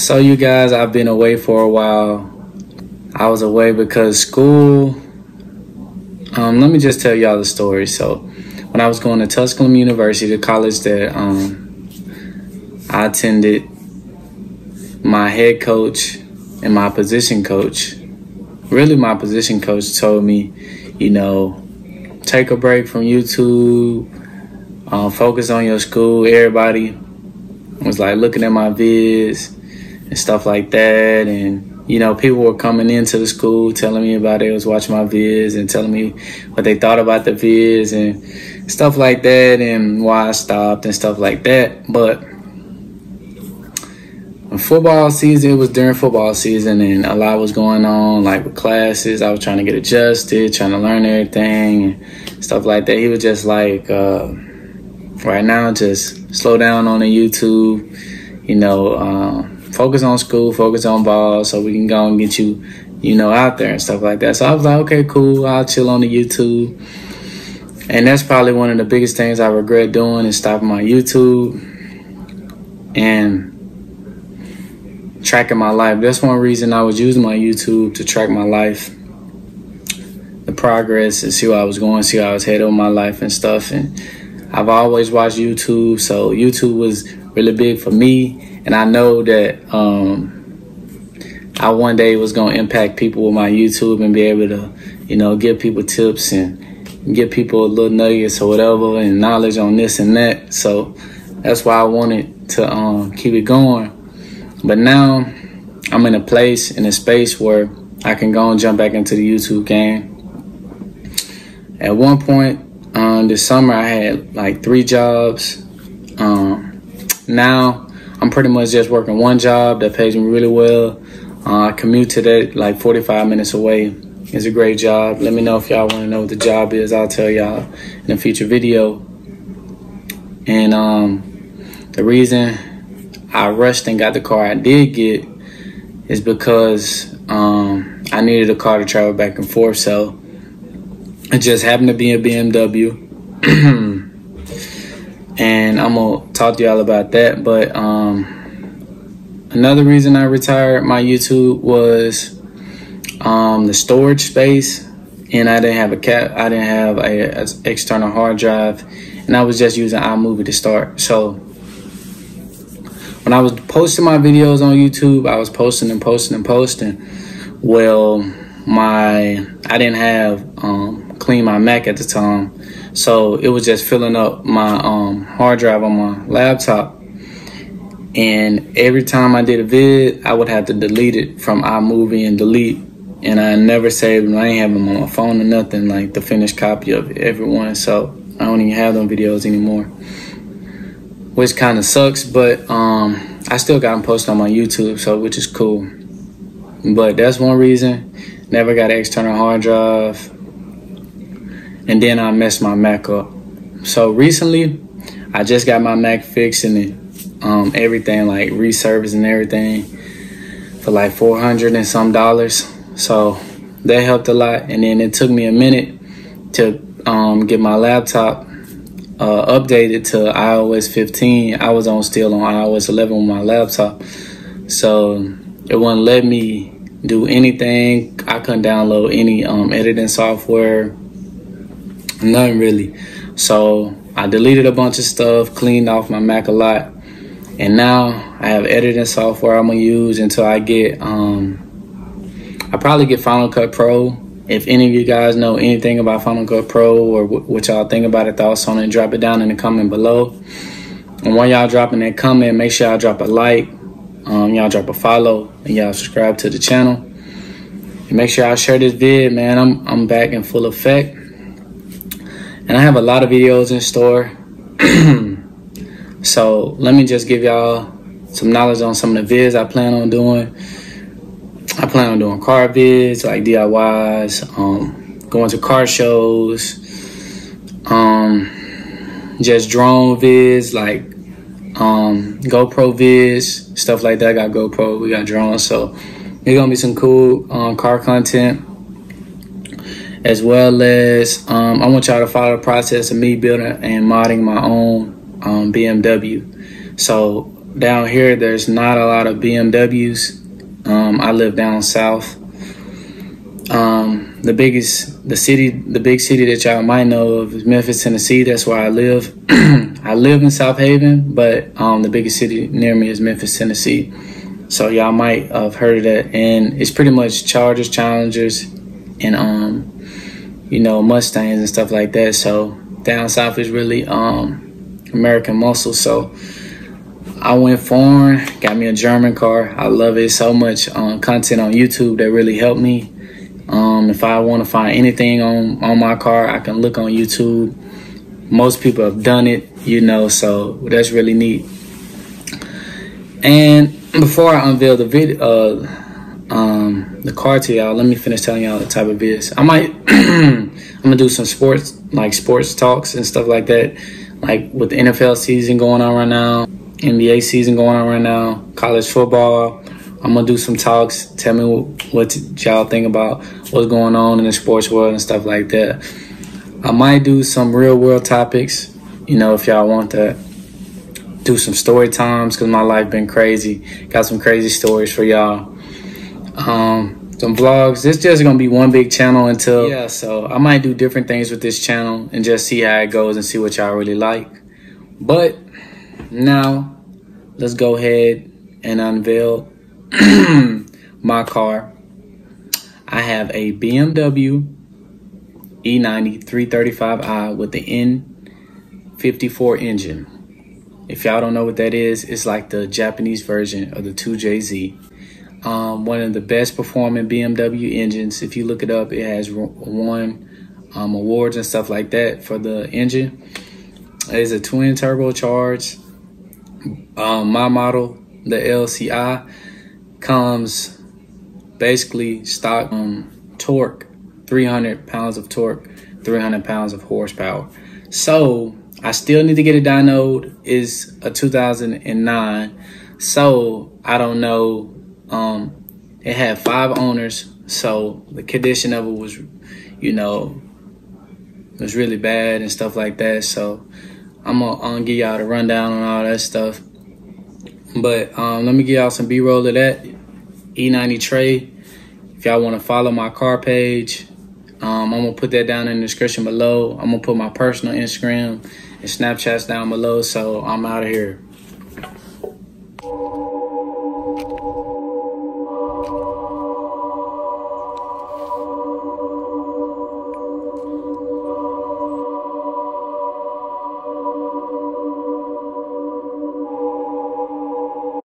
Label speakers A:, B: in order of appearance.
A: So, you guys, I've been away for a while. I was away because school. Um, let me just tell y'all the story. So, when I was going to Tusculum University, the college that um, I attended, my head coach and my position coach, really my position coach, told me, you know, take a break from YouTube, uh, focus on your school. Everybody was like looking at my vids and stuff like that. And, you know, people were coming into the school telling me about it, they was watching my vids and telling me what they thought about the vids and stuff like that and why I stopped and stuff like that. But football season, it was during football season and a lot was going on, like with classes. I was trying to get adjusted, trying to learn everything and stuff like that. He was just like, uh, right now, just slow down on the YouTube, you know, um, focus on school, focus on ball, so we can go and get you, you know, out there and stuff like that. So I was like, okay, cool. I'll chill on the YouTube. And that's probably one of the biggest things I regret doing is stopping my YouTube and tracking my life. That's one reason I was using my YouTube to track my life, the progress, and see where I was going, see how I was headed in my life and stuff. And I've always watched YouTube, so YouTube was really big for me and I know that um, I one day was going to impact people with my YouTube and be able to, you know, give people tips and give people a little nuggets or whatever and knowledge on this and that. So that's why I wanted to um, keep it going. But now I'm in a place, in a space where I can go and jump back into the YouTube game. At one point um, this summer, I had like three jobs. Um, now I'm pretty much just working one job that pays me really well. Uh, I commute to that like 45 minutes away. It's a great job. Let me know if y'all want to know what the job is. I'll tell y'all in a future video. And um, the reason I rushed and got the car I did get is because um, I needed a car to travel back and forth. So it just happened to be a BMW. and I'm gonna talk to y'all about that. But um, another reason I retired my YouTube was um, the storage space, and I didn't have a cap. I didn't have a, a, external hard drive, and I was just using iMovie to start. So when I was posting my videos on YouTube, I was posting and posting and posting. Well, my I didn't have um, CleanMyMac at the time. So it was just filling up my um, hard drive on my laptop. And every time I did a vid, I would have to delete it from iMovie and delete. And I never saved them. I ain't have them on my phone or nothing, like the finished copy of everyone. So I don't even have them videos anymore. Which kind of sucks, but um, I still got them posted on my YouTube, so which is cool. But that's one reason. Never got an external hard drive and then I messed my Mac up. So recently, I just got my Mac fixed and um, everything like reservice and everything for like 400 and some dollars. So that helped a lot. And then it took me a minute to um, get my laptop uh, updated to iOS 15. I was on still on iOS 11 with my laptop. So it wouldn't let me do anything. I couldn't download any um, editing software Nothing really. So I deleted a bunch of stuff, cleaned off my Mac a lot, and now I have editing software I'm gonna use until I get. Um, I probably get Final Cut Pro. If any of you guys know anything about Final Cut Pro or what y'all think about it, thoughts on it, drop it down in the comment below. And while y'all dropping that comment, make sure y'all drop a like, um, y'all drop a follow, and y'all subscribe to the channel. And make sure y'all share this vid, man. I'm I'm back in full effect and I have a lot of videos in store. so let me just give y'all some knowledge on some of the vids I plan on doing. I plan on doing car vids like DIYs, um, going to car shows, um, just drone vids like um, GoPro vids, stuff like that. I got GoPro, we got drones, so it's gonna be some cool um, car content as well as um, I want y'all to follow the process of me building and modding my own um, BMW. So down here, there's not a lot of BMWs. Um, I live down south. Um, the biggest, the city, the big city that y'all might know of is Memphis, Tennessee. That's where I live. I live in South Haven, but um, the biggest city near me is Memphis, Tennessee. So y'all might have heard of that, and it's pretty much Chargers, Challengers, and um, you know Mustangs and stuff like that. So down south is really um American muscle. So I went foreign, got me a German car. I love it so much. Um, content on YouTube that really helped me. Um, if I want to find anything on on my car, I can look on YouTube. Most people have done it, you know, so that's really neat. And before I unveil the video, uh, um, the car to y'all, let me finish telling y'all the type of vids. I might, I'm gonna do some sports, like sports talks and stuff like that, like with the NFL season going on right now, NBA season going on right now, college football. I'm gonna do some talks. Tell me what, y'all think about what's going on in the sports world and stuff like that. I might do some real world topics, you know, if y'all want that. Do some story times because my life been crazy. Got some crazy stories for y'all. Um, some vlogs. It's just gonna be one big channel until yeah. So I might do different things with this channel and just see how it goes and see what y'all really like. But now let's go ahead and unveil my car. I have a BMW E90 335i with the N54 engine. If y'all don't know what that is, it's like the Japanese version of the 2JZ. Um, one of the best performing BMW engines. If you look it up, it has won um, awards and stuff like that for the engine. It is a twin turbocharged. Um, my model, the LCI, comes basically stock um, torque, 300 pounds of torque, 300 pounds of horsepower. So I still need to get a dyno. Is a 2009, so I don't know. Um, it had five owners, so the condition of it was, you know, was really bad and stuff like that. So I'm gonna, give y'all the rundown on all that stuff. But um, let me give y'all some B-roll of that E90 Trey. If y'all want to follow my car page, um, I'm gonna put that down in the description below. I'm gonna put my personal Instagram and Snapchats down below. So I'm out of here.